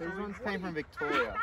These ones came from Victoria.